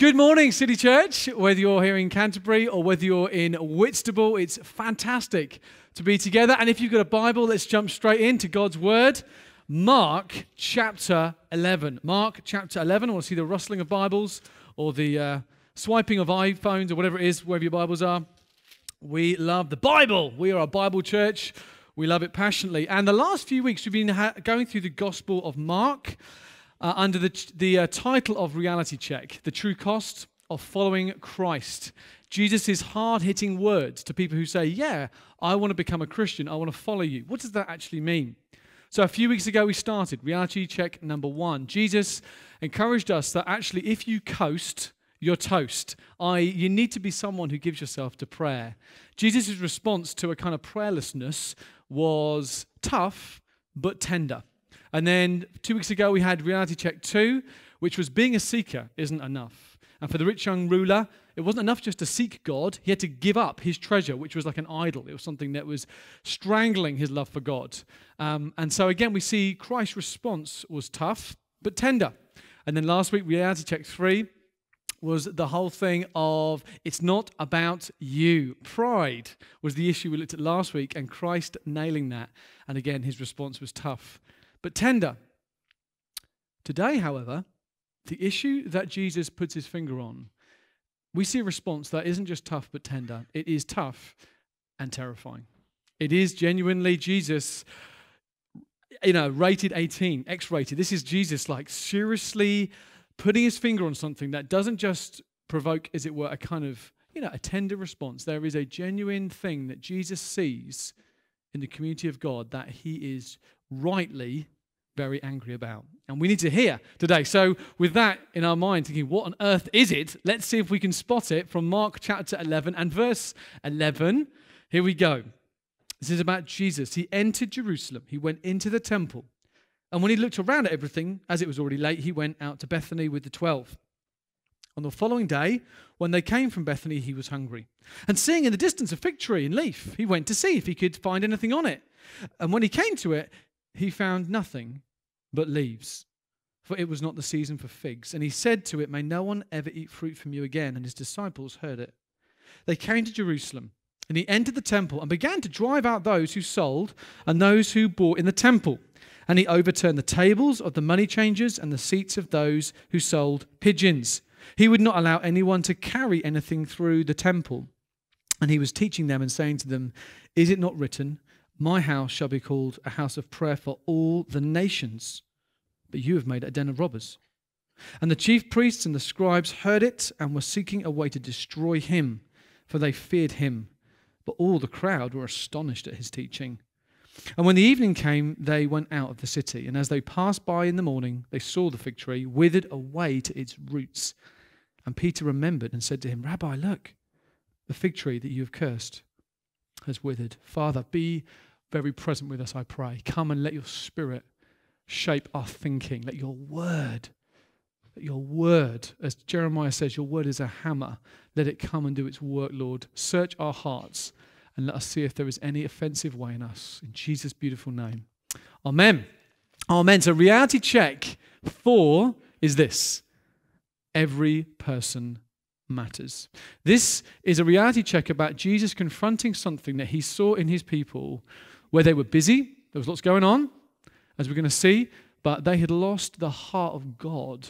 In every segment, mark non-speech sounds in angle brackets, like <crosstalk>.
Good morning, City Church. Whether you're here in Canterbury or whether you're in Whitstable, it's fantastic to be together. And if you've got a Bible, let's jump straight into God's Word. Mark chapter 11. Mark chapter 11. I want to see the rustling of Bibles or the uh, swiping of iPhones or whatever it is, wherever your Bibles are. We love the Bible. We are a Bible church. We love it passionately. And the last few weeks, we've been ha- going through the Gospel of Mark uh, under the, the uh, title of Reality Check The True Cost of Following Christ. Jesus' hard hitting words to people who say, Yeah, I want to become a Christian, I want to follow you. What does that actually mean? So, a few weeks ago, we started reality check number one. Jesus encouraged us that actually, if you coast, you're toast. I, you need to be someone who gives yourself to prayer. Jesus' response to a kind of prayerlessness was tough but tender. And then two weeks ago, we had reality check two, which was being a seeker isn't enough. And for the rich young ruler, it wasn't enough just to seek God. He had to give up his treasure, which was like an idol. It was something that was strangling his love for God. Um, and so again, we see Christ's response was tough, but tender. And then last week, reality check three was the whole thing of it's not about you. Pride was the issue we looked at last week, and Christ nailing that. And again, his response was tough but tender. Today, however, the issue that Jesus puts his finger on, we see a response that isn't just tough but tender. It is tough and terrifying. It is genuinely Jesus, you know, rated 18, X rated. This is Jesus, like, seriously putting his finger on something that doesn't just provoke, as it were, a kind of, you know, a tender response. There is a genuine thing that Jesus sees in the community of God that he is rightly very angry about. And we need to hear today. So, with that in our mind, thinking, what on earth is it? Let's see if we can spot it from Mark chapter 11 and verse 11. Here we go. This is about Jesus. He entered Jerusalem, he went into the temple. And when he looked around at everything, as it was already late, he went out to Bethany with the twelve. On the following day, when they came from Bethany, he was hungry. And seeing in the distance a fig tree in leaf, he went to see if he could find anything on it. And when he came to it, he found nothing but leaves, for it was not the season for figs. And he said to it, May no one ever eat fruit from you again. And his disciples heard it. They came to Jerusalem, and he entered the temple and began to drive out those who sold and those who bought in the temple. And he overturned the tables of the money changers and the seats of those who sold pigeons. He would not allow anyone to carry anything through the temple. And he was teaching them and saying to them, Is it not written, my house shall be called a house of prayer for all the nations, but you have made it a den of robbers. And the chief priests and the scribes heard it and were seeking a way to destroy him, for they feared him. But all the crowd were astonished at his teaching. And when the evening came, they went out of the city. And as they passed by in the morning, they saw the fig tree withered away to its roots. And Peter remembered and said to him, Rabbi, look, the fig tree that you have cursed has withered. Father, be very present with us, I pray. Come and let your spirit shape our thinking. Let your word, let your word, as Jeremiah says, your word is a hammer. Let it come and do its work, Lord. Search our hearts and let us see if there is any offensive way in us. In Jesus' beautiful name. Amen. Amen. So, reality check four is this every person matters. This is a reality check about Jesus confronting something that he saw in his people where they were busy, there was lots going on, as we're going to see, but they had lost the heart of God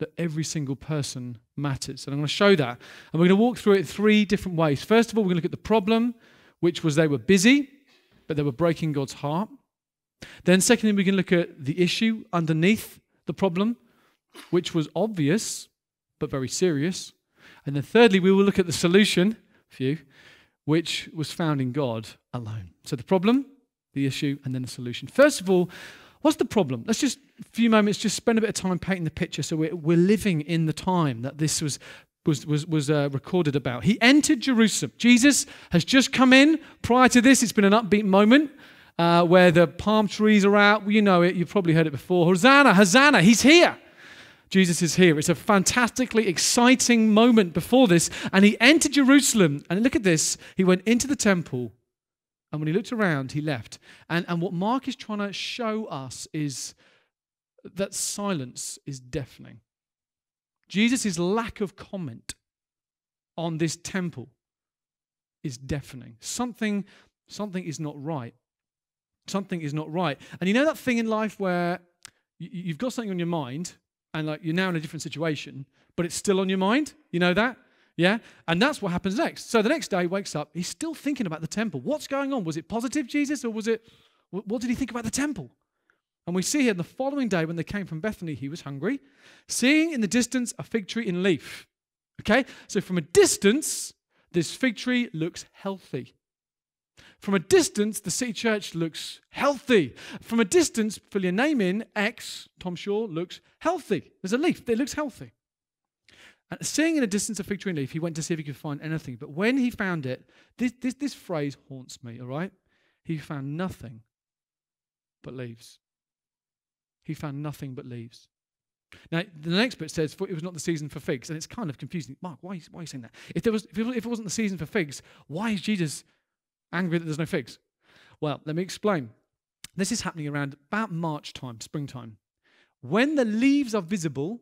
that every single person matters. And I'm going to show that. And we're going to walk through it three different ways. First of all, we're going to look at the problem, which was they were busy, but they were breaking God's heart. Then, secondly, we can look at the issue underneath the problem, which was obvious, but very serious. And then, thirdly, we will look at the solution for you, which was found in God alone. So, the problem, the issue, and then the solution. First of all, what's the problem? Let's just, a few moments, just spend a bit of time painting the picture so we're, we're living in the time that this was. Was, was, was uh, recorded about. He entered Jerusalem. Jesus has just come in. Prior to this, it's been an upbeat moment uh, where the palm trees are out. You know it, you've probably heard it before. Hosanna, Hosanna, he's here. Jesus is here. It's a fantastically exciting moment before this. And he entered Jerusalem. And look at this. He went into the temple and when he looked around, he left. And, and what Mark is trying to show us is that silence is deafening. Jesus' lack of comment on this temple is deafening. Something, something is not right. Something is not right. And you know that thing in life where you've got something on your mind and like you're now in a different situation, but it's still on your mind? You know that? Yeah? And that's what happens next. So the next day he wakes up, he's still thinking about the temple. What's going on? Was it positive, Jesus, or was it, what did he think about the temple? And we see here the following day when they came from Bethany, he was hungry, seeing in the distance a fig tree in leaf. Okay? So from a distance, this fig tree looks healthy. From a distance, the city church looks healthy. From a distance, fill your name in, X, Tom Shaw, looks healthy. There's a leaf, it looks healthy. And seeing in a distance a fig tree and leaf, he went to see if he could find anything. But when he found it, this, this, this phrase haunts me, all right? He found nothing but leaves. He found nothing but leaves. Now, the next bit says it was not the season for figs, and it's kind of confusing. Mark, why, why are you saying that? If, there was, if it wasn't the season for figs, why is Jesus angry that there's no figs? Well, let me explain. This is happening around about March time, springtime. When the leaves are visible,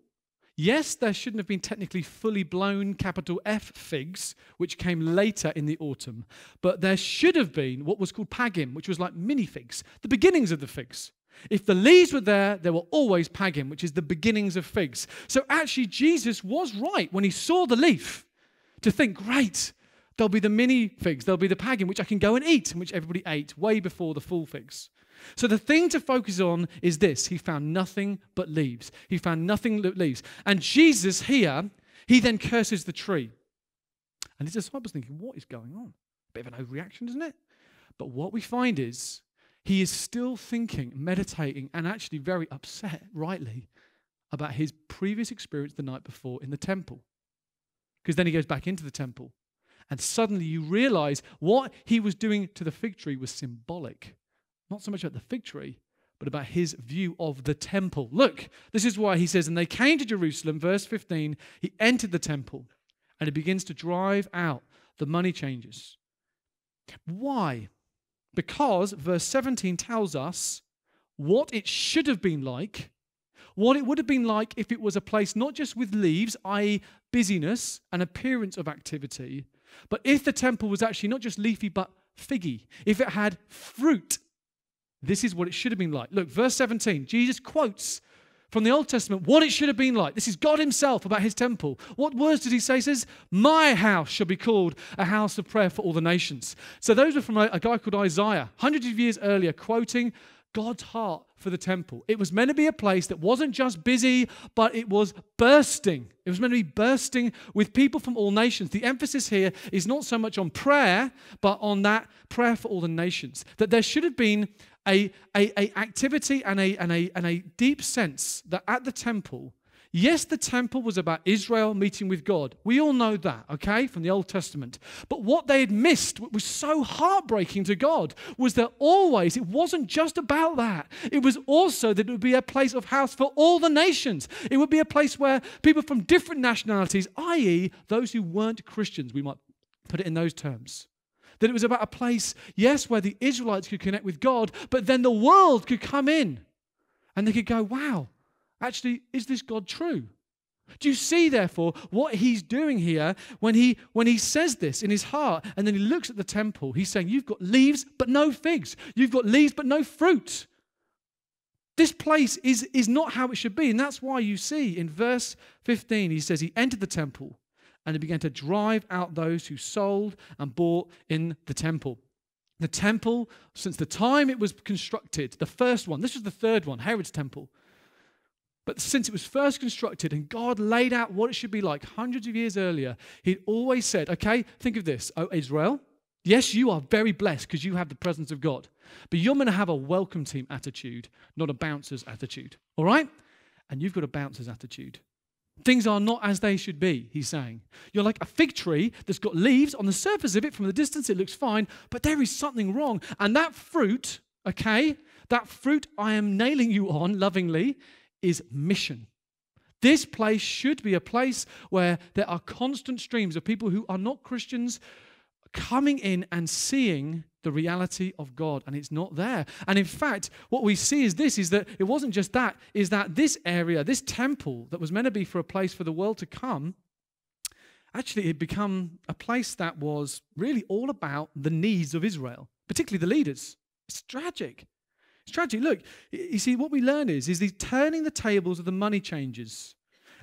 yes, there shouldn't have been technically fully blown capital F figs, which came later in the autumn, but there should have been what was called pagim, which was like mini figs, the beginnings of the figs. If the leaves were there, there were always pagim, which is the beginnings of figs. So actually, Jesus was right when he saw the leaf to think, great, there'll be the mini figs, there'll be the pagim, which I can go and eat, and which everybody ate way before the full figs. So the thing to focus on is this he found nothing but leaves. He found nothing but leaves. And Jesus here, he then curses the tree. And his disciples thinking, what is going on? A Bit of an overreaction, isn't it? But what we find is he is still thinking, meditating, and actually very upset, rightly, about his previous experience the night before in the temple. Because then he goes back into the temple. And suddenly you realize what he was doing to the fig tree was symbolic. Not so much about the fig tree, but about his view of the temple. Look, this is why he says, And they came to Jerusalem, verse 15. He entered the temple and he begins to drive out the money changers. Why? Because verse 17 tells us what it should have been like, what it would have been like if it was a place not just with leaves, i.e., busyness and appearance of activity, but if the temple was actually not just leafy but figgy, if it had fruit. This is what it should have been like. Look, verse 17, Jesus quotes from the Old Testament what it should have been like. This is God Himself about His temple. What words did He say? He says, My house shall be called a house of prayer for all the nations. So those are from a, a guy called Isaiah, hundreds of years earlier, quoting God's heart for the temple. It was meant to be a place that wasn't just busy, but it was bursting. It was meant to be bursting with people from all nations. The emphasis here is not so much on prayer, but on that prayer for all the nations. That there should have been a, a, a activity and a, and, a, and a deep sense that at the temple, yes, the temple was about Israel meeting with God. We all know that, okay, from the Old Testament. But what they had missed, what was so heartbreaking to God, was that always it wasn't just about that. It was also that it would be a place of house for all the nations. It would be a place where people from different nationalities, i.e., those who weren't Christians, we might put it in those terms, that it was about a place, yes, where the Israelites could connect with God, but then the world could come in and they could go, wow, actually, is this God true? Do you see, therefore, what he's doing here when he, when he says this in his heart and then he looks at the temple? He's saying, You've got leaves but no figs. You've got leaves but no fruit. This place is, is not how it should be. And that's why you see in verse 15, he says, He entered the temple and he began to drive out those who sold and bought in the temple. The temple, since the time it was constructed, the first one, this was the third one, Herod's temple. But since it was first constructed and God laid out what it should be like hundreds of years earlier, He'd always said, okay, think of this, oh Israel, yes, you are very blessed because you have the presence of God, but you're going to have a welcome team attitude, not a bouncer's attitude, all right? And you've got a bouncer's attitude. Things are not as they should be, he's saying. You're like a fig tree that's got leaves. On the surface of it, from the distance, it looks fine, but there is something wrong. And that fruit, okay, that fruit I am nailing you on lovingly is mission. This place should be a place where there are constant streams of people who are not Christians coming in and seeing the reality of God and it's not there. And in fact, what we see is this is that it wasn't just that, is that this area, this temple that was meant to be for a place for the world to come, actually it become a place that was really all about the needs of Israel, particularly the leaders. It's tragic. It's tragic. Look, you see, what we learn is, is he's turning the tables of the money changers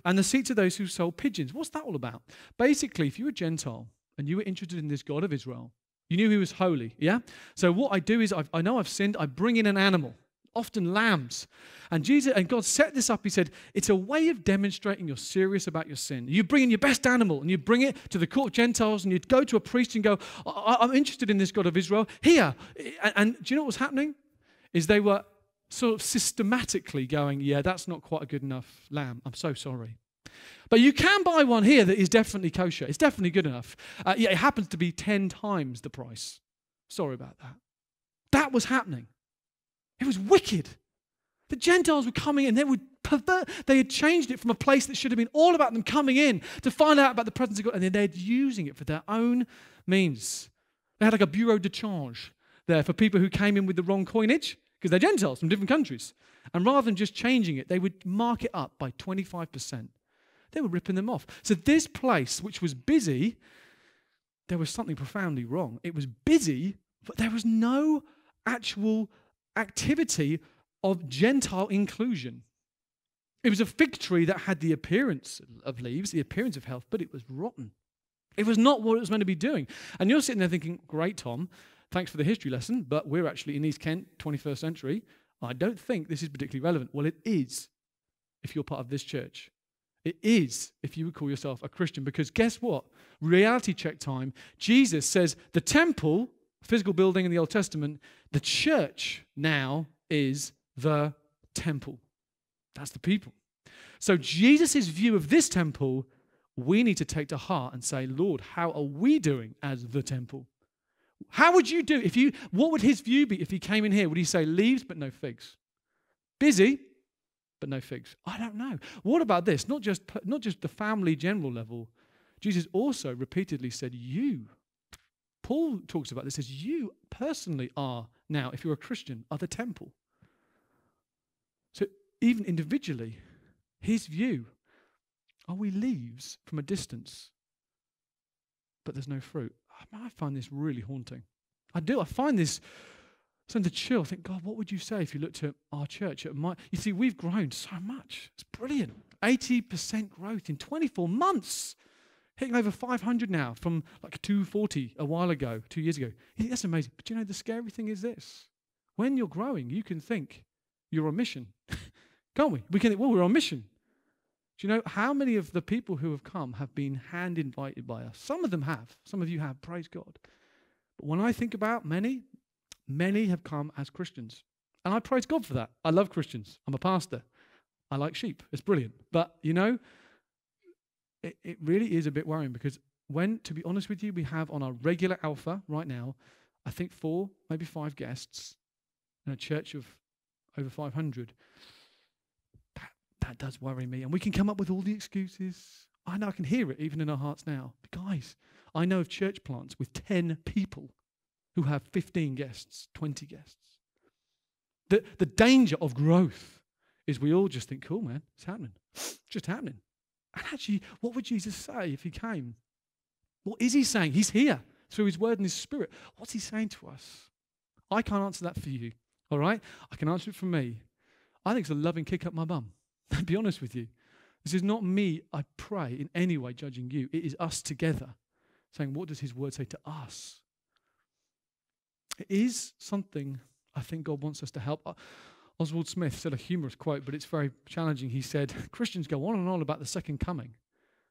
and the seats of those who sold pigeons. What's that all about? Basically, if you were Gentile and you were interested in this God of Israel, you knew he was holy, yeah? So what I do is I've, i know I've sinned, I bring in an animal, often lambs. And Jesus and God set this up. He said, it's a way of demonstrating you're serious about your sin. You bring in your best animal and you bring it to the court of Gentiles and you'd go to a priest and go, I'm interested in this God of Israel. Here. And, and do you know what was happening? Is they were sort of systematically going, yeah, that's not quite a good enough lamb. I'm so sorry. But you can buy one here that is definitely kosher. It's definitely good enough. Uh, yeah, it happens to be 10 times the price. Sorry about that. That was happening. It was wicked. The Gentiles were coming in, they would pervert, they had changed it from a place that should have been all about them coming in to find out about the presence of God, and then they're using it for their own means. They had like a bureau de change there for people who came in with the wrong coinage, because they're Gentiles from different countries. And rather than just changing it, they would mark it up by 25%. They were ripping them off. So, this place, which was busy, there was something profoundly wrong. It was busy, but there was no actual activity of Gentile inclusion. It was a fig tree that had the appearance of leaves, the appearance of health, but it was rotten. It was not what it was meant to be doing. And you're sitting there thinking, great, Tom, thanks for the history lesson, but we're actually in East Kent, 21st century. I don't think this is particularly relevant. Well, it is if you're part of this church. It is if you would call yourself a Christian, because guess what? Reality check time. Jesus says the temple, physical building in the Old Testament, the church now is the temple. That's the people. So, Jesus' view of this temple, we need to take to heart and say, Lord, how are we doing as the temple? How would you do if you, what would his view be if he came in here? Would he say leaves but no figs? Busy, but no figs. I don't know. What about this? Not just, not just the family general level. Jesus also repeatedly said, You. Paul talks about this as you personally are now, if you're a Christian, are the temple. So even individually, his view are we leaves from a distance, but there's no fruit? I find this really haunting. I do. I find this something to chill. I think, God, what would you say if you looked at our church? At my, you see, we've grown so much. It's brilliant. 80% growth in 24 months. Hitting over 500 now from like 240 a while ago, two years ago. That's amazing. But you know, the scary thing is this. When you're growing, you can think you're on mission. <laughs> Can't we? We can think, well, we're on mission. Do you know how many of the people who have come have been hand invited by us? Some of them have. Some of you have. Praise God. But when I think about many, Many have come as Christians. And I praise God for that. I love Christians. I'm a pastor. I like sheep. It's brilliant. But, you know, it, it really is a bit worrying because when, to be honest with you, we have on our regular alpha right now, I think four, maybe five guests in a church of over 500. That, does worry me. And we can come up with all the excuses. I know I can hear it even in our hearts now. But guys, I know of church plants with 10 people who have 15 guests, 20 guests. The, the danger of growth is we all just think, cool, man, it's happening. It's just happening. And actually, what would Jesus say if he came? What is he saying? He's here through his word and his spirit. What's he saying to us? I can't answer that for you, all right? I can answer it for me. I think it's a loving kick up my bum. <laughs> Be honest with you. This is not me, I pray, in any way judging you. It is us together saying, what does his word say to us? It is something I think God wants us to help. Oswald Smith said a humorous quote, but it's very challenging. He said, <laughs> Christians go on and on about the second coming,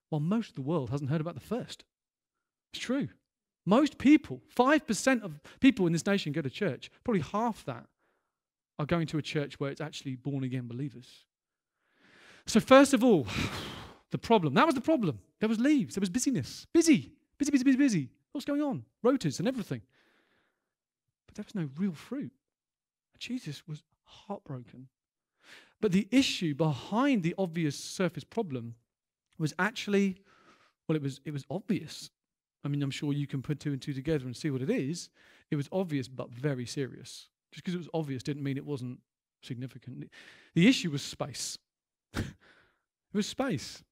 while most of the world hasn't heard about the first. It's true. Most people, 5% of people in this nation go to church. Probably half that are going to a church where it's actually born again believers. So, first of all, <sighs> the problem. That was the problem. There was leaves, there was busyness. Busy, busy, busy, busy, busy. What's going on? Rotas and everything But there was no real fruit. Jesus was heartbroken. But the issue behind the obvious surface problem was actually, well, it was, it was obvious. I mean, I'm sure you can put two and two together and see what it is. It was obvious, but very serious. Just because it was obvious didn't mean it wasn't significant. The issue was space. It was space.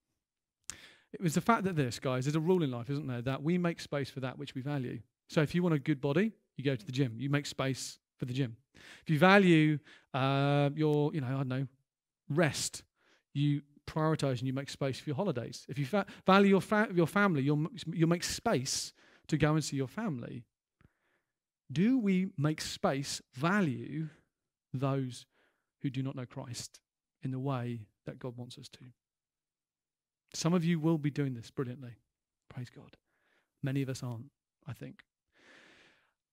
It was the fact that this, guys, there's a rule in life, isn't there, that we make space for that which we value. So if you want a good body, you go to the gym. You make space for the gym. If you value uh, your, you know, I don't know, rest, you prioritize and you make space for your holidays. If you fa- value your, fa- your family, you'll, you'll make space to go and see your family. Do we make space, value those who do not know Christ in the way that God wants us to? Some of you will be doing this brilliantly. Praise God. Many of us aren't, I think.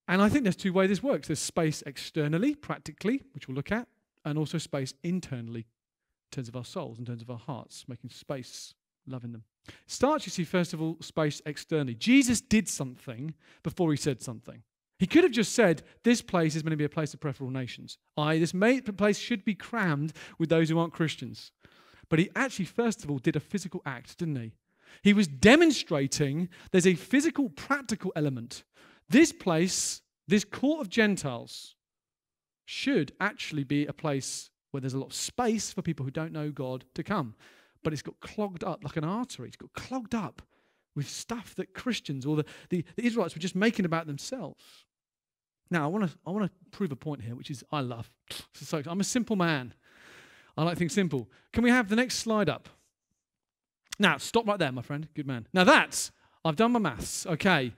And I think there's two ways this works there's space externally, practically, which we'll look at, and also space internally, in terms of our souls, in terms of our hearts, making space, loving them. Starts, you see, first of all, space externally. Jesus did something before he said something. He could have just said, This place is going to be a place of preferable nations. I, this place should be crammed with those who aren't Christians. But he actually, first of all, did a physical act, didn't he? He was demonstrating there's a physical, practical element this place, this court of Gentiles, should actually be a place where there's a lot of space for people who don't know God to come. But it's got clogged up like an artery. It's got clogged up with stuff that Christians or the, the, the Israelites were just making about themselves. Now, I want to I want to prove a point here, which is I love. <laughs> So I'm a simple man. I like things simple. Can we have the next slide up? Now, stop right there, my friend. Good man. Now, that's, I've done my maths. Okay.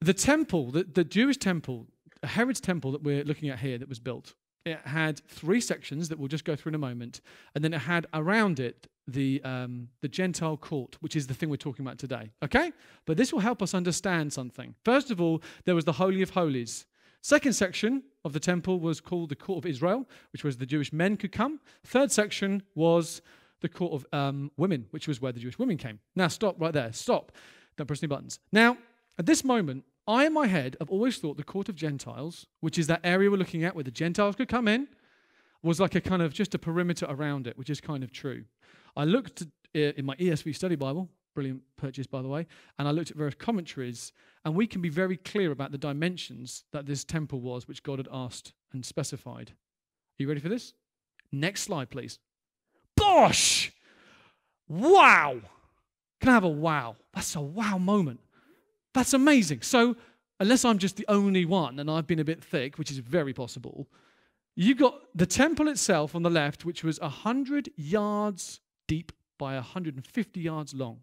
The temple, the, the Jewish temple, Herod's temple that we're looking at here that was built, it had three sections that we'll just go through in a moment. And then it had around it the, um, the Gentile court, which is the thing we're talking about today. Okay? But this will help us understand something. First of all, there was the Holy of Holies. Second section of the temple was called the Court of Israel, which was the Jewish men could come. Third section was the Court of um, Women, which was where the Jewish women came. Now, stop right there. Stop. Don't press any buttons. Now, at this moment, I in my head have always thought the court of Gentiles, which is that area we're looking at where the Gentiles could come in, was like a kind of just a perimeter around it, which is kind of true. I looked in my ESV study Bible, brilliant purchase by the way, and I looked at various commentaries, and we can be very clear about the dimensions that this temple was, which God had asked and specified. Are you ready for this? Next slide, please. Bosh! Wow! Can I have a wow? That's a wow moment. That's amazing. So, unless I'm just the only one and I've been a bit thick, which is very possible, you got the temple itself on the left, which was 100 yards deep by 150 yards long.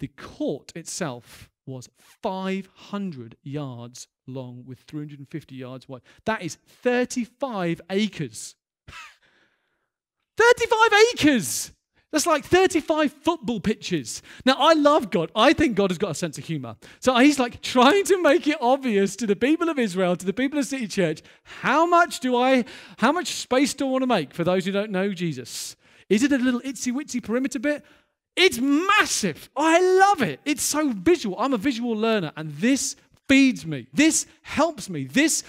The court itself was 500 yards long with 350 yards wide. That is 35 acres. <laughs> 35 acres! That's like 35 football pitches. Now, I love God. I think God has got a sense of humor. So he's like trying to make it obvious to the people of Israel, to the people of City Church, how much do I, how much space do I want to make for those who don't know Jesus? Is it a little itsy witsy perimeter bit? It's massive. I love it. It's so visual. I'm a visual learner, and this feeds me. This helps me. This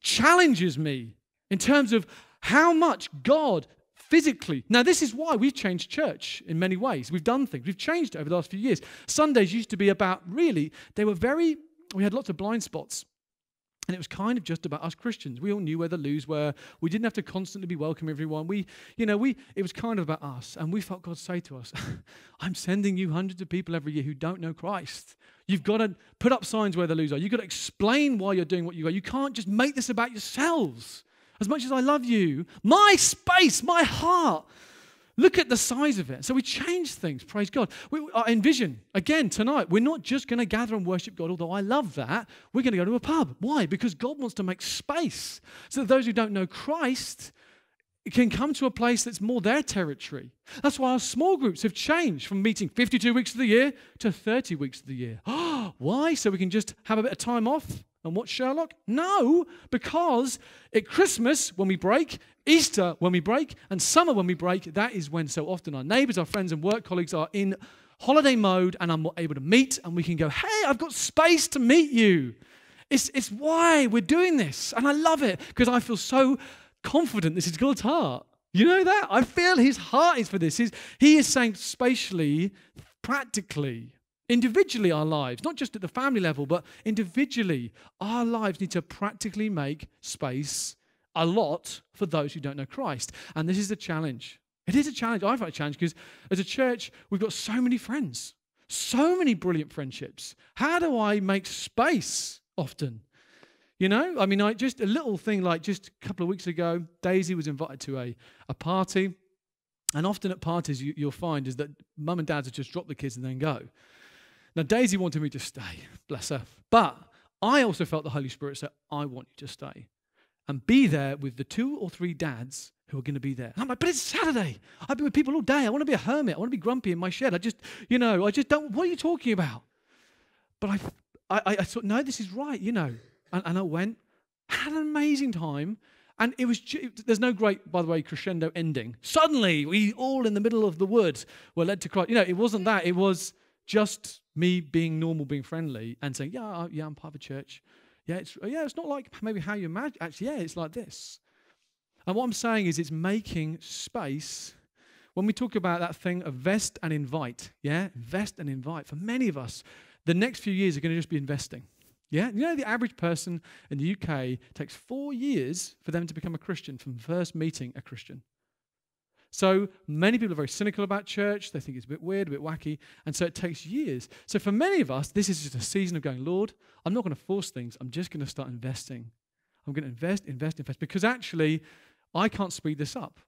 challenges me in terms of how much God physically. Now, this is why we've changed church in many ways. We've done things, we've changed over the last few years. Sundays used to be about really, they were very, we had lots of blind spots. And it was kind of just about us Christians. We all knew where the loos were. We didn't have to constantly be welcoming everyone. We, you know, we it was kind of about us. And we felt God say to us, <laughs> I'm sending you hundreds of people every year who don't know Christ. You've got to put up signs where the loos are. You've got to explain why you're doing what you are. You can't just make this about yourselves. As much as I love you, my space, my heart, look at the size of it. So we change things, praise God. We envision, again, tonight, we're not just going to gather and worship God, although I love that. We're going to go to a pub. Why? Because God wants to make space so that those who don't know Christ can come to a place that's more their territory. That's why our small groups have changed from meeting 52 weeks of the year to 30 weeks of the year. <gasps> Why? So we can just have a bit of time off and watch Sherlock? No, because at Christmas, when we break, Easter, when we break, and summer, when we break, that is when so often our neighbors, our friends, and work colleagues are in holiday mode and I'm able to meet and we can go, hey, I've got space to meet you. It's, it's why we're doing this. And I love it because I feel so confident this is God's heart. You know that? I feel his heart is for this. He's, he is saying spatially, practically, Individually, our lives, not just at the family level, but individually, our lives need to practically make space a lot for those who don't know Christ. And this is a challenge. It is a challenge. I find a challenge because as a church, we've got so many friends, so many brilliant friendships. How do I make space often? You know, I mean, I just a little thing like just a couple of weeks ago, Daisy was invited to a, a party. And often at parties, you, you'll find is that mum and dads have just drop the kids and then go. Now, Daisy wanted me to stay, bless her. But I also felt the Holy Spirit said, I want you to stay and be there with the two or three dads who are going to be there. And I'm like, but it's Saturday. I've been with people all day. I want to be a hermit. I want to be grumpy in my shed. I just, you know, I just don't. What are you talking about? But I, I, I thought, no, this is right, you know. And, and I went, had an amazing time. And it was, there's no great, by the way, crescendo ending. Suddenly, we all in the middle of the woods were led to Christ. You know, it wasn't that. It was just me being normal, being friendly, and saying, yeah, yeah, I'm part of a church. Yeah, it's, oh, yeah, it's not like maybe how you imagine. Actually, yeah, it's like this. And what I'm saying is, it's making space. When we talk about that thing of vest and invite, yeah, invest and invite. For many of us, the next few years are going to just be investing. Yeah, you know, the average person in the UK takes four years for them to become a Christian from first meeting a Christian. So many people are very cynical about church. They think it's a bit weird, a bit wacky. And so it takes years. So for many of us, this is just a season of going, Lord, I'm not going to force things. I'm just going to start investing. I'm going to invest, invest, invest. Because actually, I can't speed this up.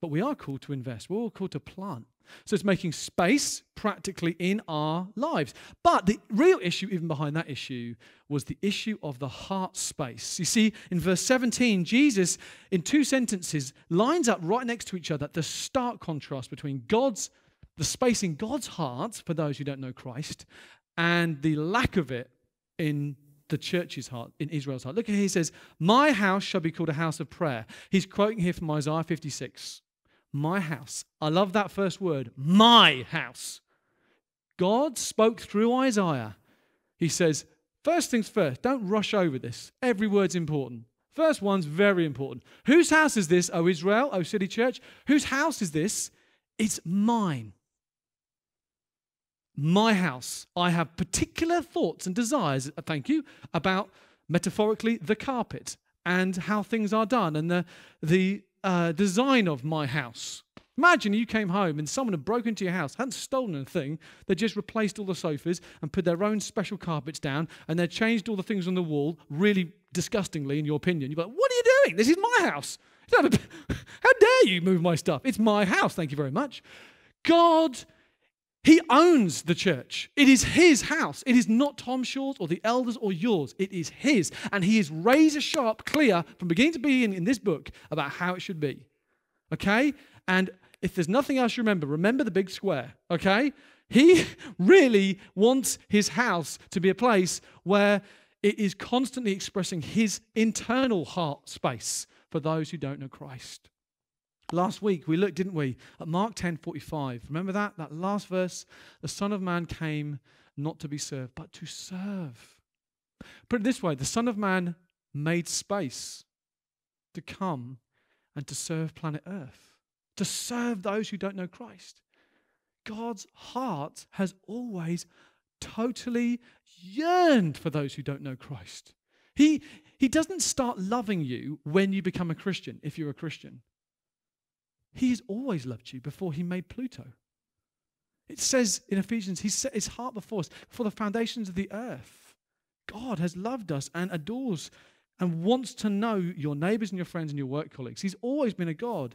But we are called to invest. We're all called to plant. So it's making space practically in our lives. But the real issue, even behind that issue, was the issue of the heart space. You see, in verse 17, Jesus, in two sentences, lines up right next to each other the stark contrast between God's, the space in God's heart, for those who don't know Christ, and the lack of it in the church's heart, in Israel's heart. Look at here, he says, My house shall be called a house of prayer. He's quoting here from Isaiah 56 my house. I love that first word, my house. God spoke through Isaiah. He says, first things first, don't rush over this. Every word's important. First one's very important. Whose house is this, O Israel, O City Church? Whose house is this? It's mine. My house. I have particular thoughts and desires, thank you, about metaphorically the carpet and how things are done and the, the uh, design of my house. Imagine you came home and someone had broken into your house, hadn't stolen anything, they just replaced all the sofas and put their own special carpets down and they changed all the things on the wall really disgustingly, in your opinion. You're like, what are you doing? This is my house. <laughs> How dare you move my stuff? It's my house. Thank you very much. God he owns the church. It is his house. It is not Tom Shaw's or the elders or yours. It is his. And he is razor sharp, clear from beginning to beginning in this book about how it should be. Okay? And if there's nothing else you remember, remember the big square. Okay? He <laughs> really wants his house to be a place where it is constantly expressing his internal heart space for those who don't know Christ. Last week we looked, didn't we, at Mark 10 45. Remember that? That last verse? The Son of Man came not to be served, but to serve. Put it this way the Son of Man made space to come and to serve planet Earth, to serve those who don't know Christ. God's heart has always totally yearned for those who don't know Christ. He, he doesn't start loving you when you become a Christian, if you're a Christian. He's always loved you before he made Pluto. It says in Ephesians, He set his heart before us, for the foundations of the earth. God has loved us and adores and wants to know your neighbors and your friends and your work colleagues. He's always been a God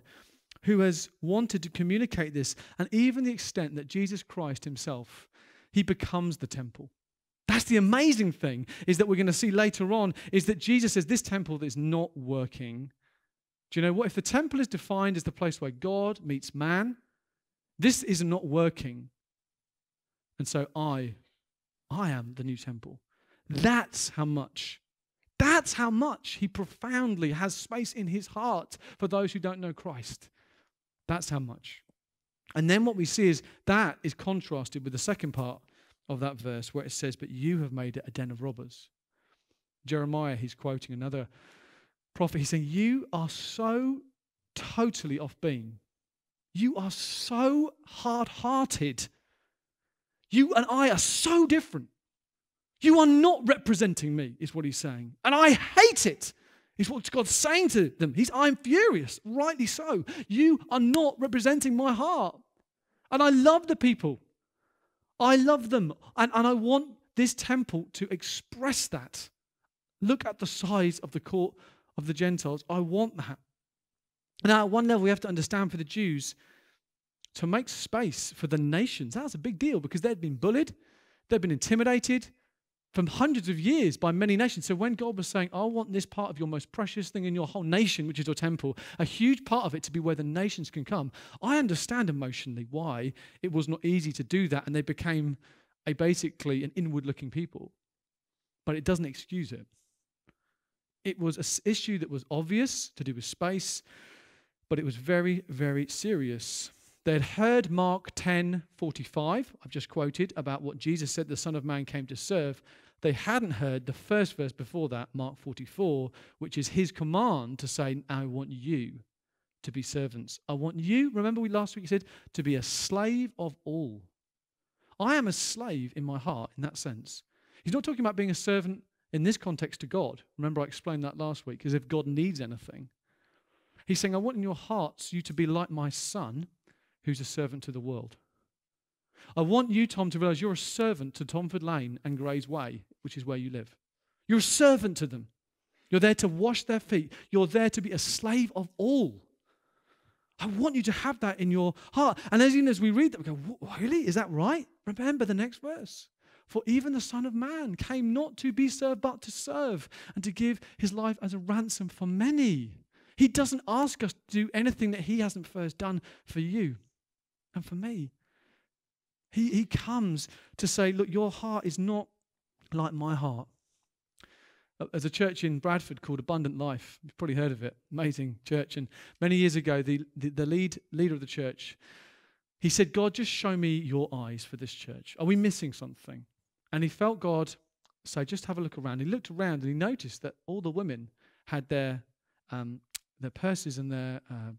who has wanted to communicate this, and even the extent that Jesus Christ himself, he becomes the temple. That's the amazing thing is that we're going to see later on is that Jesus says this temple is not working do you know what? If the temple is defined as the place where God meets man, this is not working. And so I, I am the new temple. That's how much, that's how much he profoundly has space in his heart for those who don't know Christ. That's how much. And then what we see is that is contrasted with the second part of that verse where it says, But you have made it a den of robbers. Jeremiah, he's quoting another prophet, he's saying, You are so totally off beam. You are so hard hearted. You and I are so different. You are not representing me, is what he's saying. And I hate it, is what God's saying to them. He's, I'm furious, rightly so. You are not representing my heart. And I love the people. I love them. And, and I want this temple to express that. Look at the size of the court of the Gentiles. I want that. Now, at one level, we have to understand for the Jews, to make space for the nations, that was a big deal because they'd been bullied, they'd been intimidated from hundreds of years by many nations. So when God was saying, I want this part of your most precious thing in your whole nation, which is your temple, a huge part of it to be where the nations can come, I understand emotionally why it was not easy to do that and they became a basically an inward looking people. But it doesn't excuse it. It was an issue that was obvious to do with space, but it was very, very serious. They had heard Mark 10 45, I've just quoted, about what Jesus said the Son of Man came to serve. They hadn't heard the first verse before that, Mark 44, which is his command to say, I want you to be servants. I want you, remember we last week said, to be a slave of all. I am a slave in my heart in that sense. He's not talking about being a servant in this context to God. Remember, I explained that last week, as if God needs anything. He's saying, I want in your hearts you to be like my son, who's a servant to the world. I want you, Tom, to realize you're a servant to Tonford Lane and Gray's Way, which is where you live. You're a servant to them. You're there to wash their feet. You're there to be a slave of all. I want you to have that in your heart. And as, as we read that, we go, really? Is that right? Remember the next verse. For even the Son of Man came not to be served, but to serve and to give his life as a ransom for many. He doesn't ask us to do anything that he hasn't first done for you and for me. He, he comes to say, Look, your heart is not like my heart. Uh, there's a church in Bradford called Abundant Life. You've probably heard of it. Amazing church. And many years ago, the, the, the lead leader of the church, he said, God, just show me your eyes for this church. Are we missing something? And he felt God say, just have a look around. He looked around and he noticed that all the women had their um, their purses and their uh,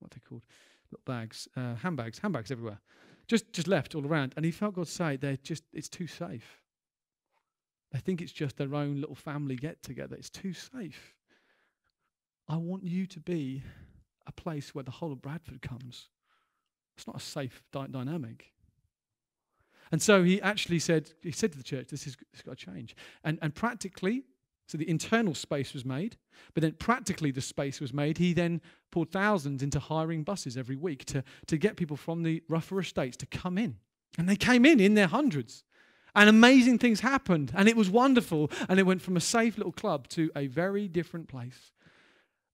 what they called little bags, uh, handbags, handbags everywhere, just just left all around. And he felt God say, they're just it's too safe. They think it's just their own little family get together. It's too safe. I want you to be a place where the whole of Bradford comes. It's not a safe dy- dynamic. And so he actually said, he said to the church, this has got to change. And, and practically, so the internal space was made, but then practically the space was made. He then poured thousands into hiring buses every week to, to get people from the rougher estates to come in. And they came in in their hundreds. And amazing things happened. And it was wonderful. And it went from a safe little club to a very different place.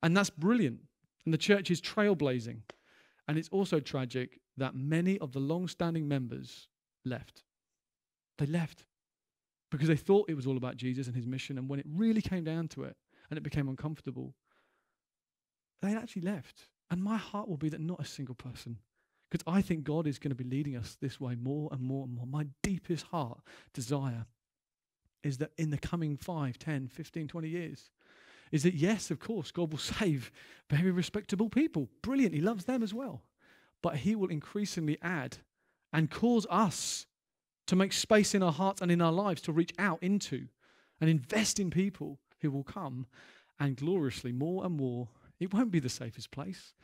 And that's brilliant. And the church is trailblazing. And it's also tragic that many of the long standing members left. They left because they thought it was all about Jesus and his mission. And when it really came down to it and it became uncomfortable, they actually left. And my heart will be that not a single person. Because I think God is going to be leading us this way more and more and more. My deepest heart desire is that in the coming 5, 10, 15, 20 years, is that yes, of course, God will <laughs> save very respectable people. Brilliant. He loves them as well. But He will increasingly add and cause us to make space in our hearts and in our lives to reach out into and invest in people who will come and gloriously more and more. It won't be the safest place,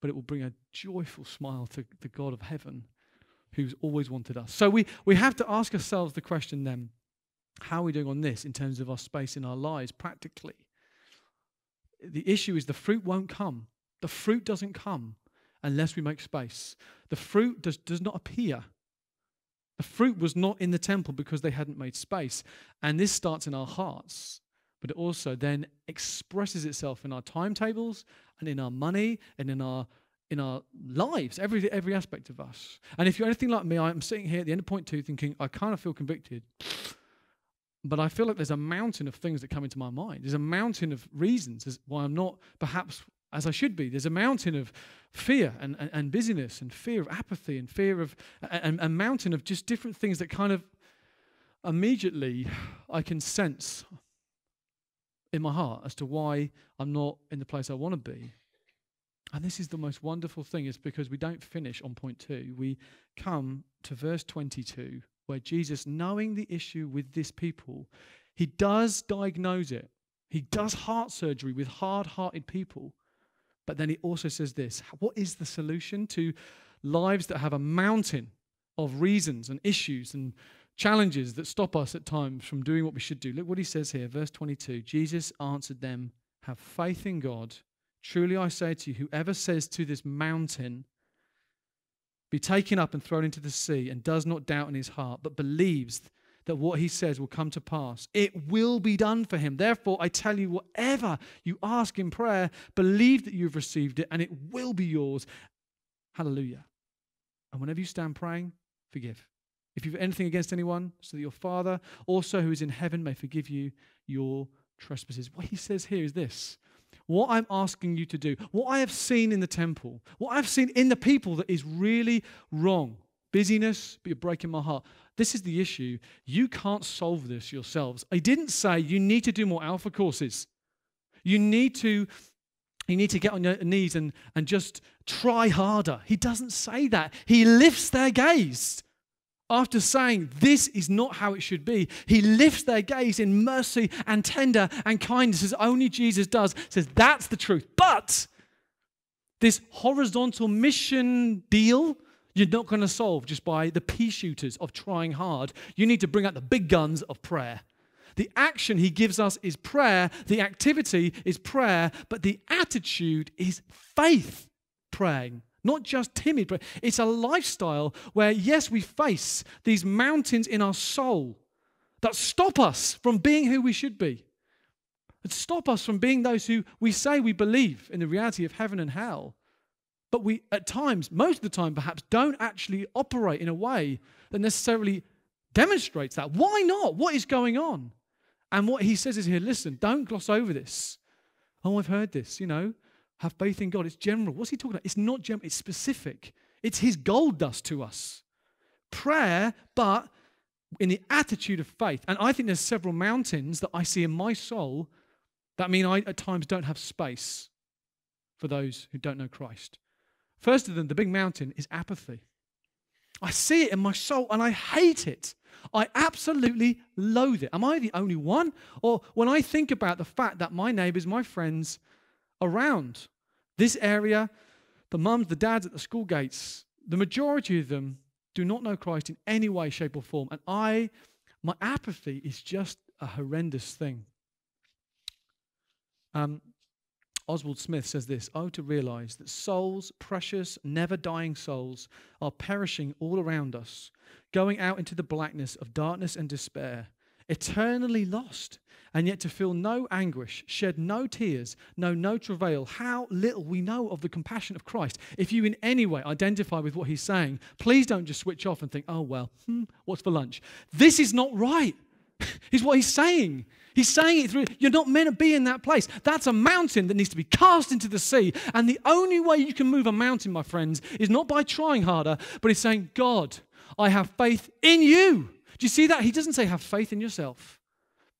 but it will bring a joyful smile to the God of heaven who's always wanted us. So we, we have to ask ourselves the question then how are we doing on this in terms of our space in our lives practically? The issue is the fruit won't come. The fruit doesn't come unless we make space. The fruit does, does not appear the fruit was not in the temple because they hadn't made space. And this starts in our hearts, but it also then expresses itself in our timetables and in our money and in our in our lives, every every aspect of us. And if you're anything like me, I'm sitting here at the end of point two thinking, I kind of feel convicted. But I feel like there's a mountain of things that come into my mind. There's a mountain of reasons why I'm not perhaps as I should be. There's a mountain of fear and, and, and busyness and fear of apathy and fear of a mountain of just different things that kind of immediately I can sense in my heart as to why I'm not in the place I want to be. And this is the most wonderful thing, is because we don't finish on point two. We come to verse 22, where Jesus, knowing the issue with this people, he does diagnose it. He does heart surgery with hard hearted people. But then he also says this what is the solution to lives that have a mountain of reasons and issues and challenges that stop us at times from doing what we should do? Look what he says here, verse 22. Jesus answered them, Have faith in God. Truly I say to you, whoever says to this mountain, be taken up and thrown into the sea, and does not doubt in his heart, but believes that what he says will come to pass. It will be done for him. Therefore, I tell you, whatever you ask in prayer, believe that you've received it, and it will be yours. Hallelujah. And whenever you stand praying, forgive. If you've anything against anyone, so that your Father also who is in heaven may forgive you your trespasses. What he says here is this what I'm asking you to do, what I have seen in the temple, what I've seen in the people that is really wrong. Busyness, but you're breaking my heart. This is the issue. You can't solve this yourselves. I didn't say you need to do more alpha courses. You need to you need to get on your knees and, and just try harder. He doesn't say that. He lifts their gaze after saying this is not how it should be, he lifts their gaze in mercy and tender and kindness as only Jesus does, says that's the truth. But this horizontal mission deal, you're not going to solve just by the pea shooters of trying hard. You need to bring out the big guns of prayer. The action he gives us is prayer, the activity is prayer, but the attitude is faith praying. Not just timid, but it's a lifestyle where, yes, we face these mountains in our soul that stop us from being who we should be, that stop us from being those who we say we believe in the reality of heaven and hell. But we, at times, most of the time perhaps, don't actually operate in a way that necessarily demonstrates that. Why not? What is going on? And what he says is here listen, don't gloss over this. Oh, I've heard this, you know. Have faith in God. It's general. What's he talking about? It's not general, it's specific. It's his gold dust to us. Prayer, but in the attitude of faith. And I think there's several mountains that I see in my soul that mean I at times don't have space for those who don't know Christ. First of them, the big mountain is apathy. I see it in my soul and I hate it. I absolutely loathe it. Am I the only one? Or when I think about the fact that my neighbors, my friends, around this area, the mums, the dads at the school gates, the majority of them do not know Christ in any way, shape, or form. And I, my apathy is just a horrendous thing. Um, Oswald Smith says this Oh, to realize that souls, precious, never dying souls, are perishing all around us, going out into the blackness of darkness and despair, eternally lost and yet to feel no anguish, shed no tears, know no travail, how little we know of the compassion of Christ. If you in any way identify with what he's saying, please don't just switch off and think, oh, well, hmm, what's for lunch? This is not right, <laughs> is what he's saying. He's saying it through, you're not meant to be in that place. That's a mountain that needs to be cast into the sea. And the only way you can move a mountain, my friends, is not by trying harder, but he's saying, God, I have faith in you. Do you see that? He doesn't say, have faith in yourself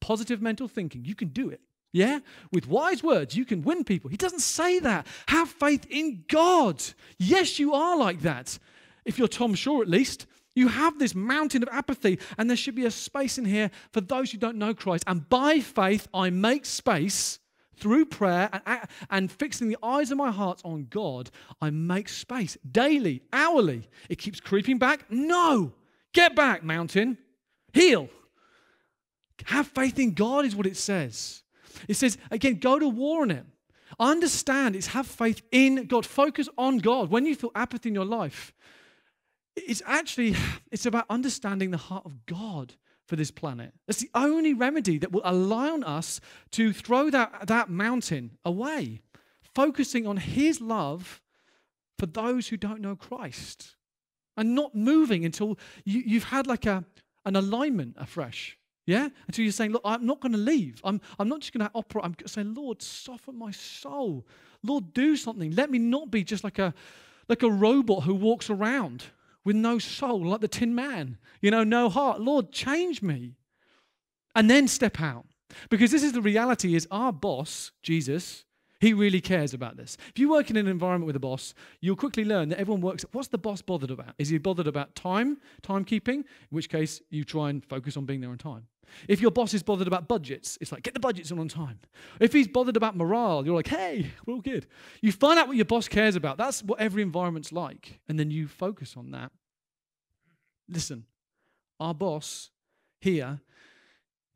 positive mental thinking. You can do it. Yeah? With wise words, you can win people. He doesn't say that. Have faith in God. Yes, you are like that. If you're Tom Shaw, at least, you have this mountain of apathy, and there should be a space in here for those who don't know Christ. And by faith, I make space through prayer and, and fixing the eyes of my heart on God. I make space daily, hourly. It keeps creeping back. No, get back, mountain. Heel. Have faith in God, is what it says. It says, again, go to war on it. Understand it's have faith in God. Focus on God. When you feel apathy in your life, it's actually it's about understanding the heart of God for this planet. It's the only remedy that will allow us to throw that, that mountain away, focusing on His love for those who don't know Christ and not moving until you, you've had like a, an alignment afresh. Yeah? Until you're saying, Look, I'm not going to leave. I'm, I'm not just going to operate. I'm saying, Lord, soften my soul. Lord, do something. Let me not be just like a, like a robot who walks around with no soul, like the Tin Man, you know, no heart. Lord, change me. And then step out. Because this is the reality is our boss, Jesus, He really cares about this. If you work in an environment with a boss, you'll quickly learn that everyone works. What's the boss bothered about? Is he bothered about time, timekeeping? In which case, you try and focus on being there on time. If your boss is bothered about budgets, it's like, get the budgets in on time. If he's bothered about morale, you're like, hey, we're all good. You find out what your boss cares about. That's what every environment's like. And then you focus on that. Listen, our boss here,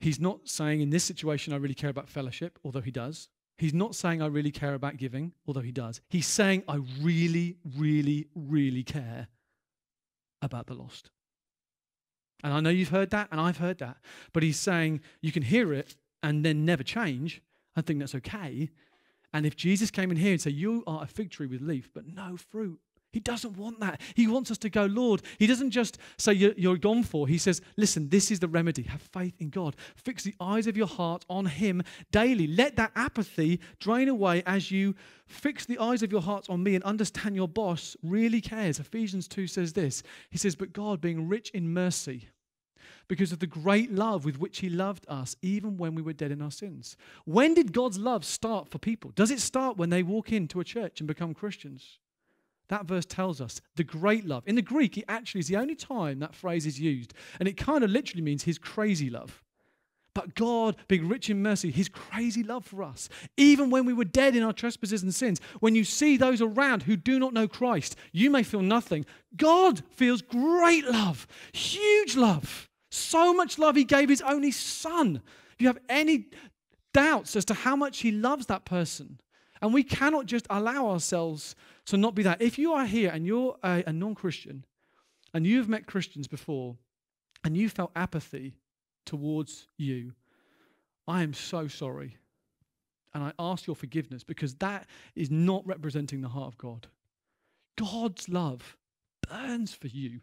he's not saying in this situation, I really care about fellowship, although he does. He's not saying I really care about giving, although he does. He's saying I really, really, really care about the lost. And I know you've heard that, and I've heard that. But he's saying you can hear it and then never change. I think that's okay. And if Jesus came in here and said, You are a fig tree with leaf, but no fruit, he doesn't want that. He wants us to go, Lord. He doesn't just say you're, gone for. He says, listen, this is the remedy. Have faith in God. Fix the eyes of your heart on Him daily. Let that apathy drain away as you fix the eyes of your hearts on me and understand your boss really cares. Ephesians 2 says this He says, But God, being rich in mercy, because of the great love with which He loved us, even when we were dead in our sins. When did God's love start for people? Does it start when they walk into a church and become Christians? That verse tells us the great love. In the Greek, it actually is the only time that phrase is used. And it kind of literally means his crazy love. But God, being rich in mercy, his crazy love for us, even when we were dead in our trespasses and sins, when you see those around who do not know Christ, you may feel nothing. God feels great love, huge love, so much love he gave his only son. If you have any doubts as to how much he loves that person, and we cannot just allow ourselves to not be that. If you are here and you're a, a non Christian and you've met Christians before and you felt apathy towards you, I am so sorry. And I ask your forgiveness because that is not representing the heart of God. God's love burns for you.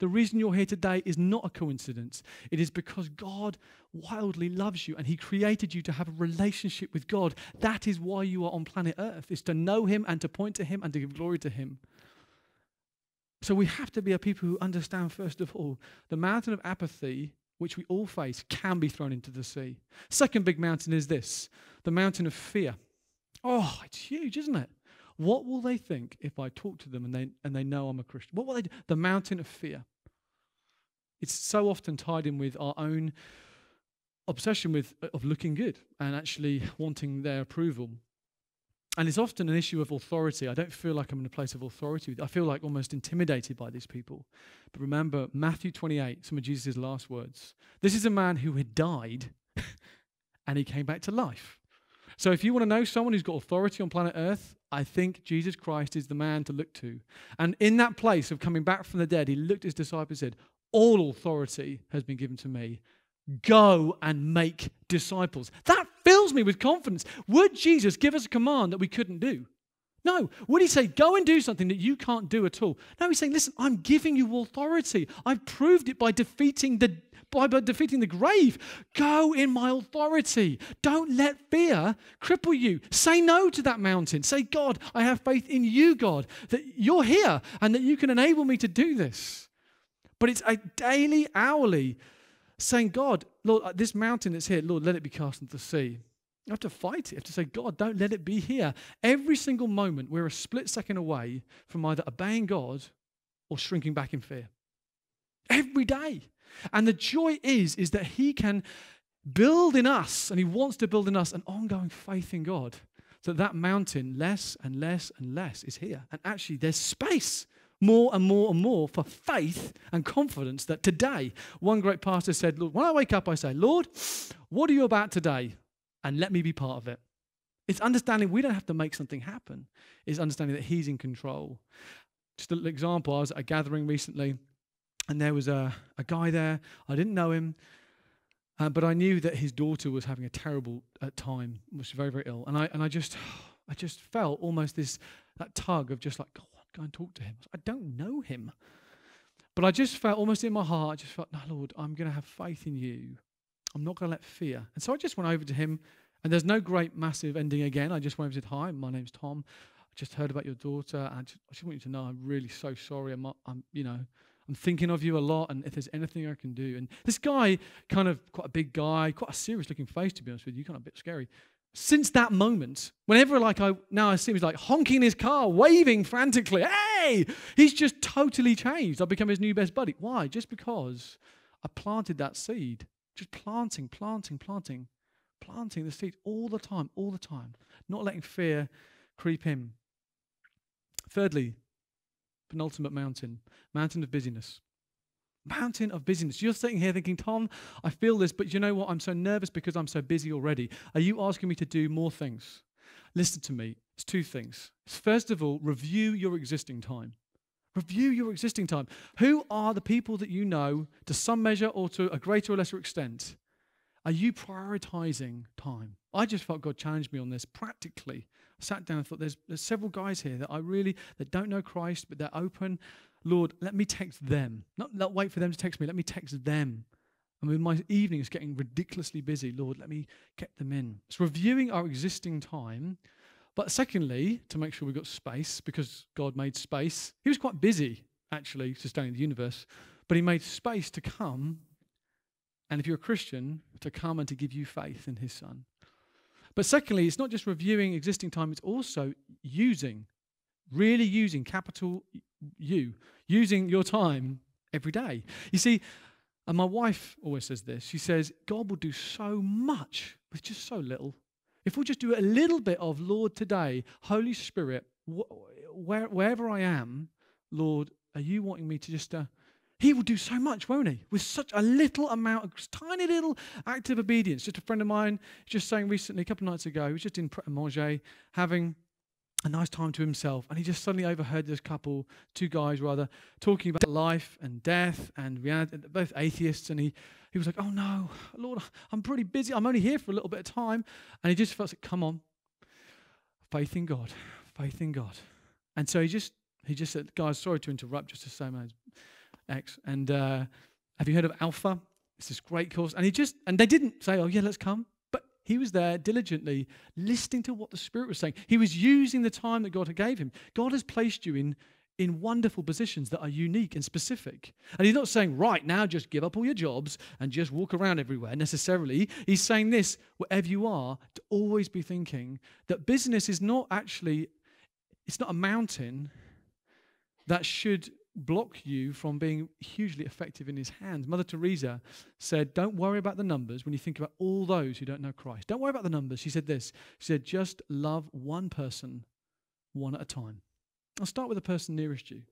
The reason you're here today is not a coincidence. It is because God wildly loves you and He created you to have a relationship with God. That is why you are on planet Earth, is to know Him and to point to Him and to give glory to Him. So we have to be a people who understand, first of all, the mountain of apathy which we all face can be thrown into the sea. Second big mountain is this the mountain of fear. Oh, it's huge, isn't it? What will they think if I talk to them and they, and they know I'm a Christian? What will they do? The mountain of fear. It's so often tied in with our own obsession with, of looking good and actually wanting their approval. And it's often an issue of authority. I don't feel like I'm in a place of authority. I feel like almost intimidated by these people. But remember, Matthew 28, some of Jesus' last words. This is a man who had died <laughs> and he came back to life. So if you want to know someone who's got authority on planet Earth, I think Jesus Christ is the man to look to. And in that place of coming back from the dead, he looked at his disciples and said, All authority has been given to me. Go and make disciples. That fills me with confidence. Would Jesus give us a command that we couldn't do? No. Would he say, go and do something that you can't do at all? No, he's saying, listen, I'm giving you authority. I've proved it by defeating the by, by defeating the grave. Go in my authority. Don't let fear cripple you. Say no to that mountain. Say, God, I have faith in you, God, that you're here and that you can enable me to do this. But it's a daily, hourly saying, God, Lord, uh, this mountain that's here, Lord, let it be cast into the sea. You have to fight it. You have to say, God, don't let it be here. Every single moment, we're a split second away from either obeying God or shrinking back in fear. Every day. And the joy is, is that He can build in us, and He wants to build in us an ongoing faith in God. So that mountain, less and less and less, is here. And actually, there's space more and more and more for faith and confidence that today, one great pastor said, Lord, when I wake up, I say, Lord, what are you about today? And let me be part of it. It's understanding we don't have to make something happen, it's understanding that He's in control. Just an example, I was at a gathering recently and there was a, a guy there. I didn't know him, uh, but I knew that his daughter was having a terrible uh, time, was very, very ill. And I, and I just, <sighs> I just felt almost this, that tug of just like, go and talk to him. I don't know him. But I just felt almost in my heart, I just felt, no, Lord, I'm going to have faith in you. I'm not going to let fear. And so I just went over to him, and there's no great, massive ending again. I just went over and said, Hi, my name's Tom. I just heard about your daughter. I just, I just want you to know I'm really so sorry. I'm, I'm you know, I'm thinking of you a lot, and if there's anything I can do. And this guy, kind of quite a big guy, quite a serious looking face, to be honest with you, kind of a bit scary. Since that moment, whenever like I now I see him he's like honking his car, waving frantically, hey, he's just totally changed. I've become his new best buddy. Why? Just because I planted that seed. Just planting, planting, planting, planting the seed all the time, all the time. Not letting fear creep in. Thirdly, penultimate mountain, mountain of busyness. Mountain of busyness. You're sitting here thinking, Tom, I feel this, but you know what? I'm so nervous because I'm so busy already. Are you asking me to do more things? Listen to me. It's two things. First of all, review your existing time. Review your existing time. Who are the people that you know to some measure or to a greater or lesser extent? Are you prioritizing time? I just felt God challenged me on this practically. I sat down and thought, there's, there's several guys here that I really that don't know Christ, but they're open. Lord, let me text them. Not, not wait for them to text me. Let me text them. I mean, my evening is getting ridiculously busy. Lord, let me get them in. It's reviewing our existing time. But secondly, to make sure we've got space, because God made space. He was quite busy, actually, sustaining the universe, but He made space to come, and if you're a Christian, to come and to give you faith in His Son. But secondly, it's not just reviewing existing time, it's also using, really using capital U, using your time every day. You see, and my wife always says this she says, God will do so much with just so little. If we just do a little bit of, Lord, today, Holy Spirit, wh- where, wherever I am, Lord, are you wanting me to just. Uh, he will do so much, won't he? With such a little amount, of tiny little act of obedience. Just a friend of mine just saying recently, a couple of nights ago, he was just in Pret a Manger having a nice time to himself. And he just suddenly overheard this couple, two guys rather, talking about life and death and reality, both atheists. And he, he was like, Oh no, Lord, I'm pretty busy. I'm only here for a little bit of time. And he just felt like, Come on, faith in God, faith in God. And so he just, he just said, Guys, sorry to interrupt, just to say my X. And uh, have you heard of Alpha? It's this great course. And he just, and they didn't say, Oh yeah, let's come. He was there diligently listening to what the Spirit was saying. He was using the time that God had gave him. God has placed you in in wonderful positions that are unique and specific. And he's not saying, right now, just give up all your jobs and just walk around everywhere necessarily. He's saying this, wherever you are, to always be thinking that business is not actually, it's not a mountain that should block you from being hugely effective in his hands. Mother Teresa said, Don't worry about the numbers when you think about all those who don't know Christ. Don't worry about the numbers. She said this She said, Just love one person, one at a time. I'll start with the person nearest you.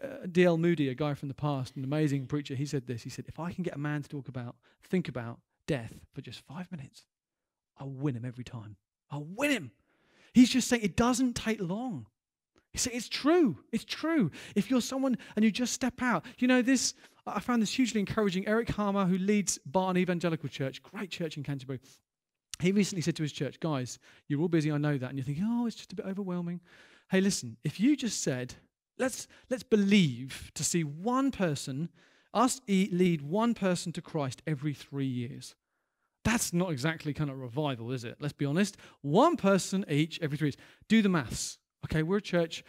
Uh, D.L. Moody, a guy from the past, an amazing preacher, he said this. He said, If I can get a man to talk about, think about death for just five minutes, I'll win him every time. I'll win him. He's just saying it doesn't take long. See, it's true. It's true. If you're someone and you just step out, you know, this, I found this hugely encouraging. Eric Harmer, who leads Barton Evangelical Church, great church in Canterbury, he recently said to his church, guys, you're all busy, I know that. And you're thinking, oh, it's just a bit overwhelming. Hey, listen, if you just said, let's, let's believe to see one person, us lead one person to Christ every three years. That's not exactly kind of revival, is it? Let's be honest. One person each every three years. Do the maths. Okay, we're a church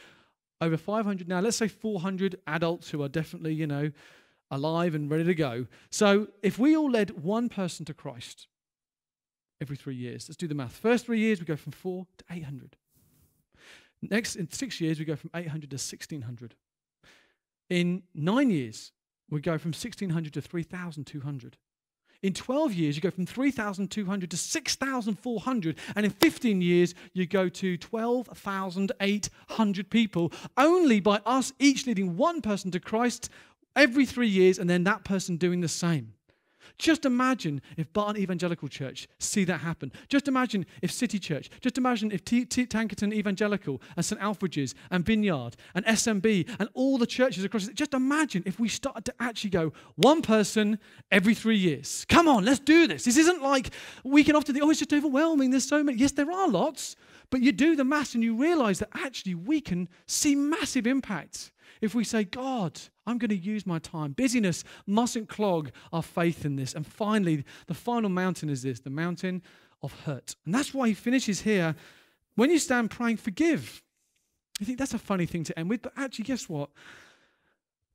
over 500 now. Let's say 400 adults who are definitely, you know, alive and ready to go. So if we all led one person to Christ every three years, let's do the math. First three years, we go from four to 800. Next, in six years, we go from 800 to 1600. In nine years, we go from 1600 to 3200. In 12 years, you go from 3,200 to 6,400. And in 15 years, you go to 12,800 people, only by us each leading one person to Christ every three years, and then that person doing the same. Just imagine if Barton Evangelical Church see that happen. Just imagine if City Church. Just imagine if T- T- Tankerton Evangelical and St Alfred's and Vineyard and SMB and all the churches across. It. Just imagine if we started to actually go one person every three years. Come on, let's do this. This isn't like we can often think, oh, it's just overwhelming. There's so many. Yes, there are lots, but you do the maths and you realize that actually we can see massive impact if we say, God, I'm going to use my time. Busyness mustn't clog our faith in this. And finally, the final mountain is this the mountain of hurt. And that's why he finishes here. When you stand praying, forgive. You think that's a funny thing to end with, but actually, guess what?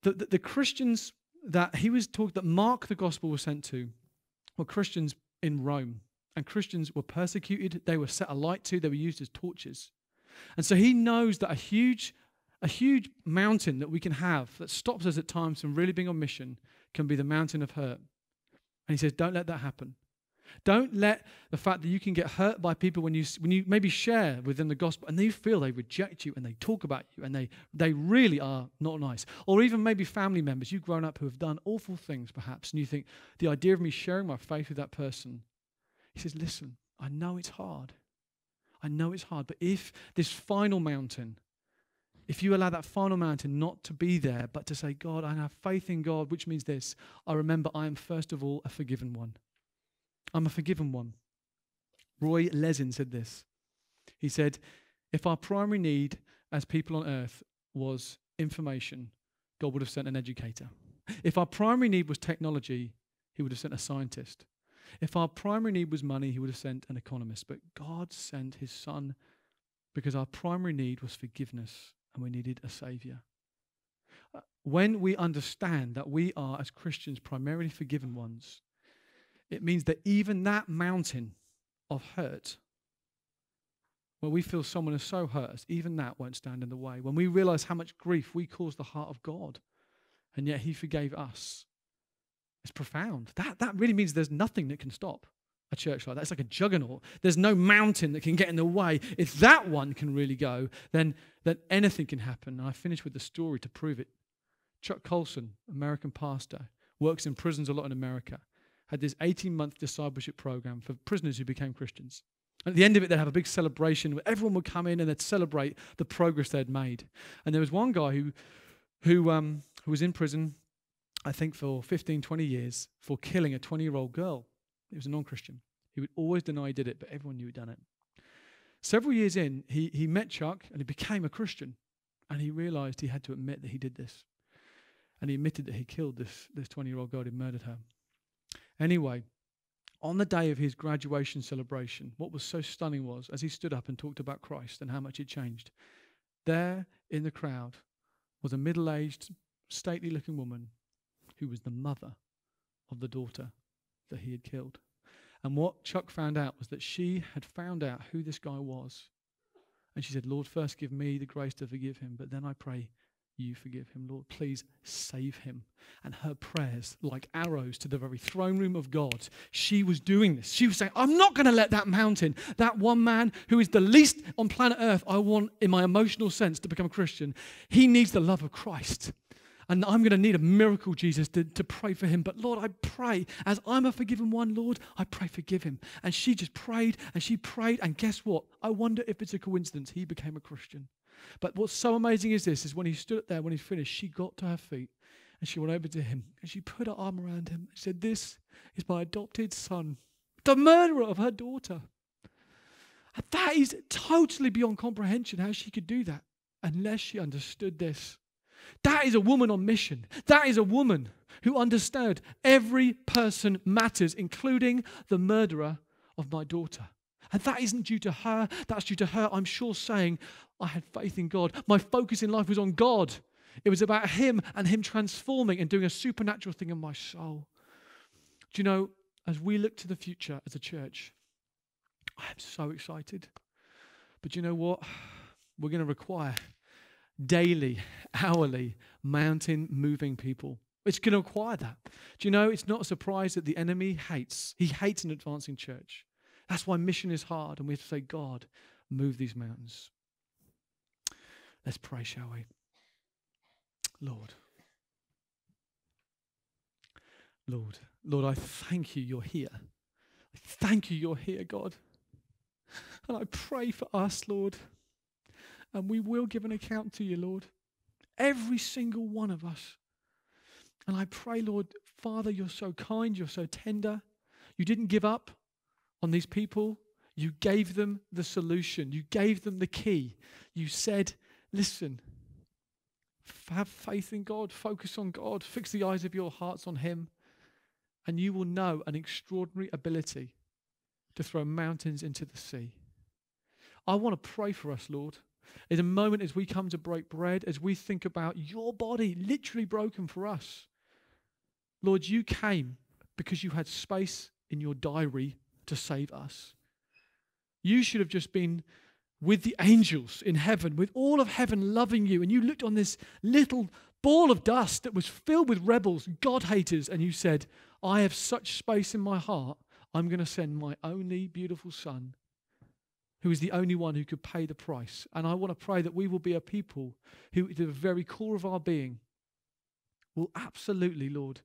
The, the, the Christians that he was talking, that Mark the gospel was sent to, were Christians in Rome. And Christians were persecuted, they were set alight to, they were used as torches. And so he knows that a huge, a huge mountain that we can have that stops us at times from really being on mission can be the mountain of hurt. And he says, Don't let that happen. Don't let the fact that you can get hurt by people when you, when you maybe share with them the gospel and they feel they reject you and they talk about you and they, they really are not nice. Or even maybe family members you've grown up who have done awful things perhaps and you think, the idea of me sharing my faith with that person. He says, Listen, I know it's hard. I know it's hard, but if this final mountain, if you allow that final mountain not to be there, but to say, God, I have faith in God, which means this I remember I am first of all a forgiven one. I'm a forgiven one. Roy Lessin said this. He said, If our primary need as people on earth was information, God would have sent an educator. If our primary need was technology, He would have sent a scientist. If our primary need was money, He would have sent an economist. But God sent His Son because our primary need was forgiveness and we needed a Savior. Uh, when we understand that we are, as Christians, primarily forgiven ones, it means that even that mountain of hurt, where we feel someone has so hurt us, even that won't stand in the way. When we realize how much grief we cause the heart of God, and yet He forgave us, it's profound. That, that really means there's nothing that can stop a church like that. It's like a juggernaut. There's no mountain that can get in the way. If that one can really go, then, then anything can happen. And I finish with the story to prove it. Chuck Colson, American pastor, works in prisons a lot in America, had this 18 month discipleship program for prisoners who became Christians. At the end of it, they'd have a big celebration where everyone would come in and they'd celebrate the progress they'd made. And there was one guy who, who, um, who was in prison I think, for 15, 20 years for killing a 20 year old girl. He was a non Christian. He would always deny he did it, but everyone knew he'd done it. Several years in, he, he met Chuck and he became a Christian. And he realized he had to admit that he did this. And he admitted that he killed this, this 20 year old girl, he murdered her. Anyway, on the day of his graduation celebration, what was so stunning was as he stood up and talked about Christ and how much it changed, there in the crowd was a middle aged, stately looking woman who was the mother of the daughter that he had killed. And what Chuck found out was that she had found out who this guy was. And she said, Lord, first give me the grace to forgive him, but then I pray you forgive him, Lord. Please save him. And her prayers, like arrows to the very throne room of God, she was doing this. She was saying, I'm not going to let that mountain, that one man who is the least on planet Earth I want in my emotional sense to become a Christian, he needs the love of Christ. And I'm going to need a miracle, Jesus, to, to pray for him. But Lord, I pray, as I'm a forgiven one, Lord, I pray forgive him. And she just prayed and she prayed. And guess what? I wonder if it's a coincidence. He became a Christian. But what's so amazing is this is when he stood up there, when he finished, she got to her feet and she went over to him and she put her arm around him and said, This is my adopted son, the murderer of her daughter. And that is totally beyond comprehension how she could do that unless she understood this. That is a woman on mission. That is a woman who understood every person matters, including the murderer of my daughter. And that isn't due to her, that's due to her, I'm sure, saying, I had faith in God. My focus in life was on God. It was about Him and Him transforming and doing a supernatural thing in my soul. Do you know, as we look to the future as a church, I am so excited. But you know what? We're going to require daily, hourly, mountain moving people. It's going to require that. Do you know, it's not a surprise that the enemy hates. He hates an advancing church. That's why mission is hard, and we have to say, God, move these mountains. Let's pray, shall we? Lord. Lord, Lord, I thank you you're here. I thank you you're here, God. And I pray for us, Lord and we will give an account to you, Lord. Every single one of us. And I pray, Lord, Father, you're so kind, you're so tender. You didn't give up on these people. You gave them the solution, you gave them the key. You said, listen, have faith in God, focus on God, fix the eyes of your hearts on Him, and you will know an extraordinary ability to throw mountains into the sea. I want to pray for us, Lord. In a moment as we come to break bread, as we think about your body literally broken for us. Lord, you came because you had space in your diary to save us. You should have just been with the angels in heaven, with all of heaven loving you, and you looked on this little ball of dust that was filled with rebels, God haters, and you said, I have such space in my heart, I'm going to send my only beautiful son, who is the only one who could pay the price. And I want to pray that we will be a people who, to the very core of our being, will absolutely, Lord,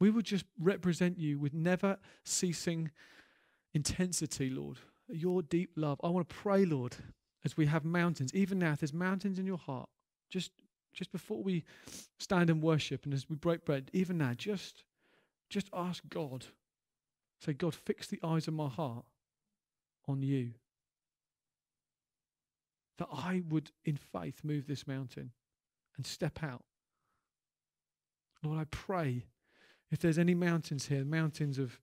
we will just represent you with never ceasing intensity, Lord your deep love. I want to pray, Lord, as we have mountains, even now, if there's mountains in your heart, just just before we stand and worship and as we break bread, even now, just just ask God. Say, God, fix the eyes of my heart on you. That I would, in faith, move this mountain and step out. Lord, I pray if there's any mountains here, mountains of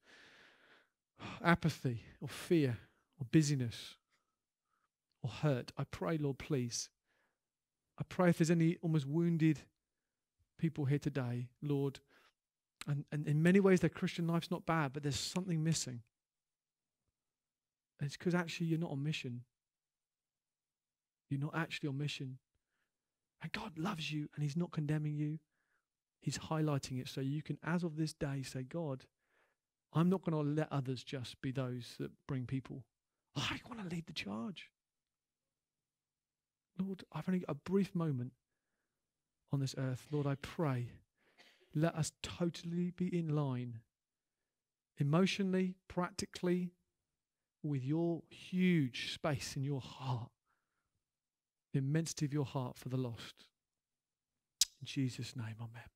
apathy or fear, or busyness or hurt, I pray, Lord, please. I pray if there's any almost wounded people here today, Lord, and, and in many ways their Christian life's not bad, but there's something missing. And it's because actually you're not on mission. You're not actually on mission. And God loves you and He's not condemning you. He's highlighting it so you can, as of this day, say, God, I'm not going to let others just be those that bring people. I want to lead the charge. Lord, I've only got a brief moment on this earth. Lord, I pray, let us totally be in line, emotionally, practically, with your huge space in your heart, the immensity of your heart for the lost. In Jesus' name, amen.